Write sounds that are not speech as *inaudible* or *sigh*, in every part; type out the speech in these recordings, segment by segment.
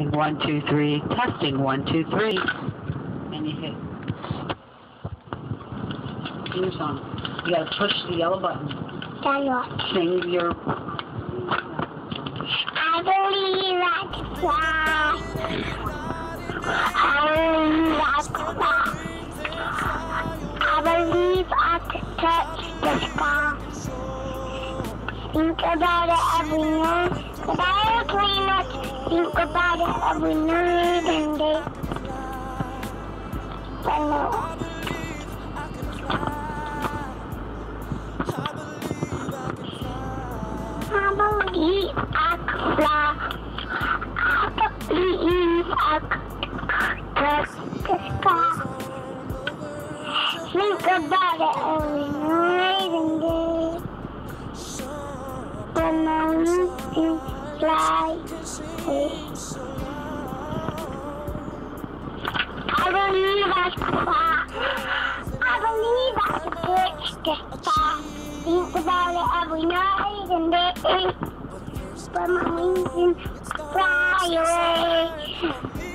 Testing one, two, three. Testing one, two, three. And you hit. Sing your song. You gotta push the yellow button. What? Sing your. I believe I can fly. I believe I can fly. I believe I can touch the sky. Think about it every night. I pretty much think about it every night and day. But no. I believe I can fly. I believe I can touch the sky. Think about it away. I believe I can. I believe I can touch the sky. Think about it every night and day. But my wings fly away.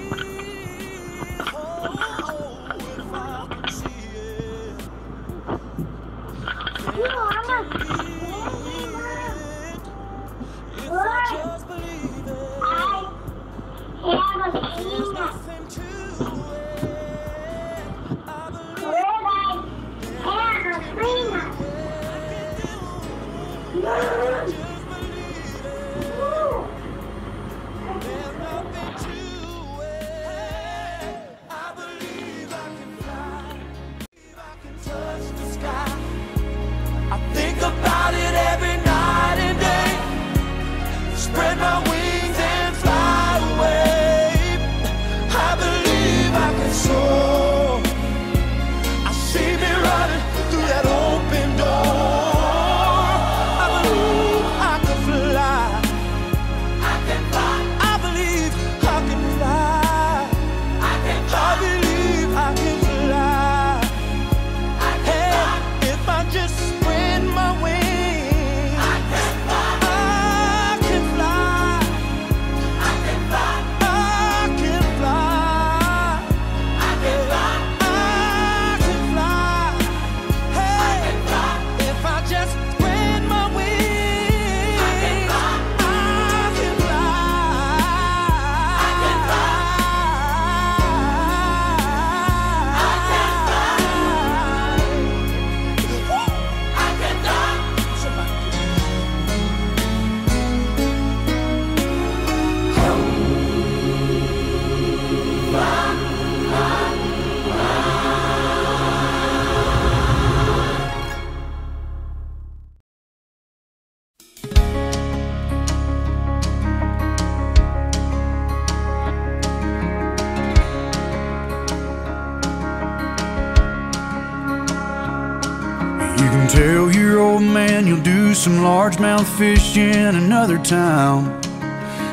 You can tell your old man you'll do some largemouth fish in another town.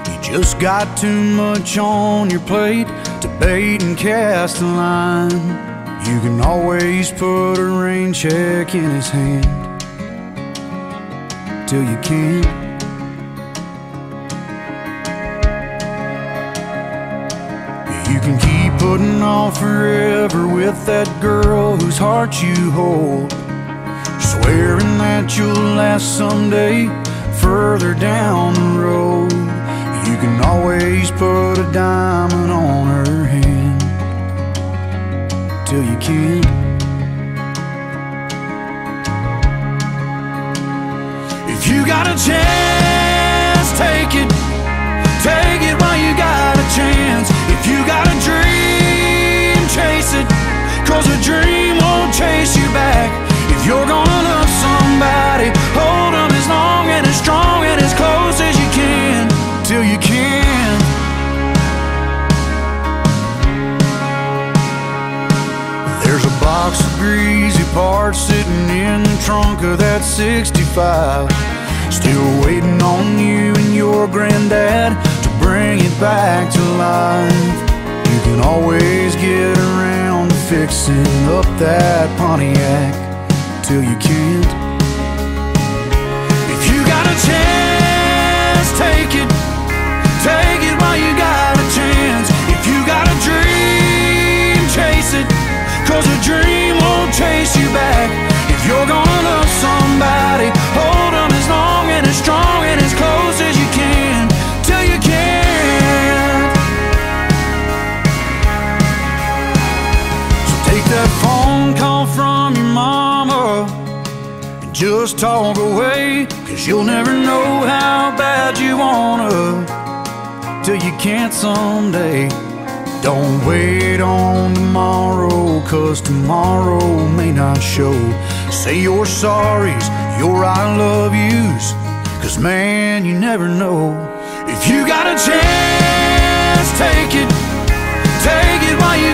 You just got too much on your plate to bait and cast a line. You can always put a rain check in his hand till you can't. You can keep putting off forever with that girl whose heart you hold. Swearing that you'll last someday further down the road. You can always put a diamond on her hand till you can't. If you got a chance, take it. Take it while you got a chance. If you got a dream, chase it. Cause a dream won't chase you back. If you're gonna sitting in the trunk of that 65. Still waiting on you and your granddad to bring it back to life. You can always get around to fixing up that Pontiac till you can't. Just talk away. Cause you'll never know how bad you wanna till you can't someday. Don't wait on tomorrow, cause tomorrow may not show. Say your sorries, your I love yous, cause man, you never know. If you got a chance, take it. Take it while you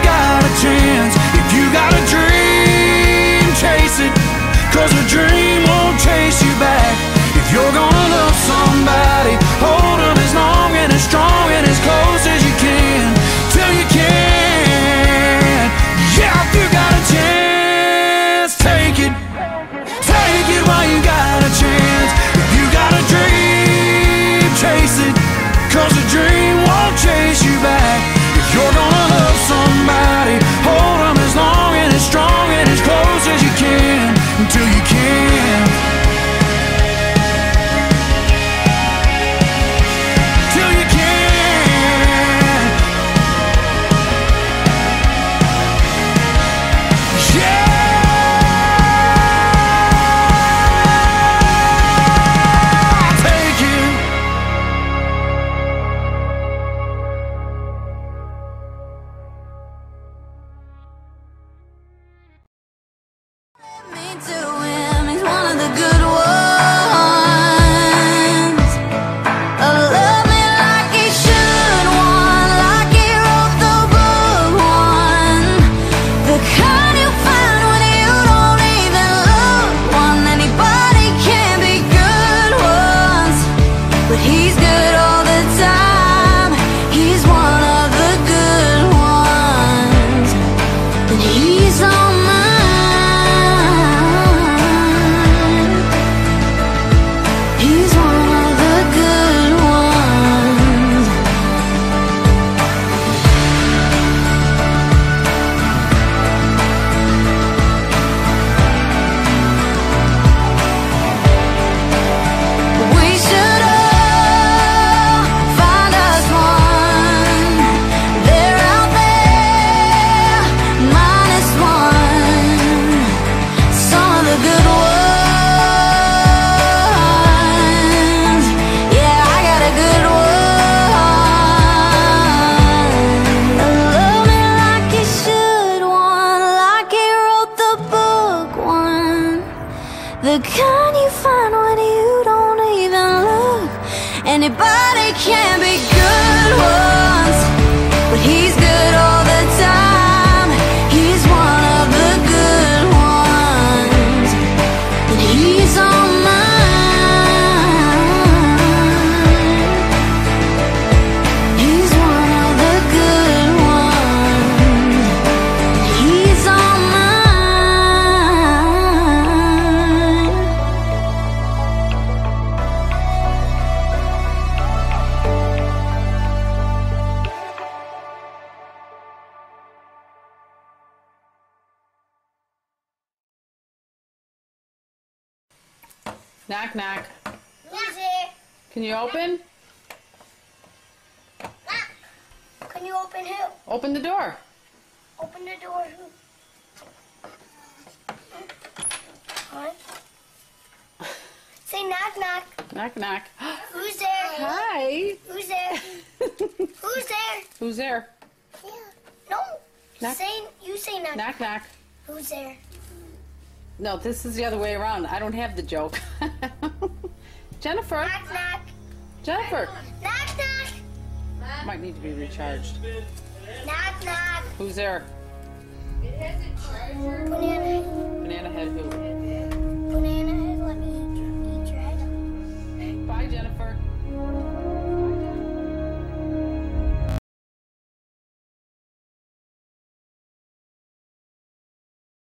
Knock, knock. Who's there? Can you open? Knock. Can you open who? Open the door. Open the door who? What? Say knock knock. Knock, knock. Who's there? Hi. Who's there? Who's *laughs* there? Who's there? Yeah. No. Knock. Say you say knock. Knock, knock. Who's there? No, this is the other way around. I don't have the joke. *laughs* Jennifer. Knock knock. Jennifer. Knock knock. Might need to be recharged. Knock knock. Who's there? Banana. Banana head who?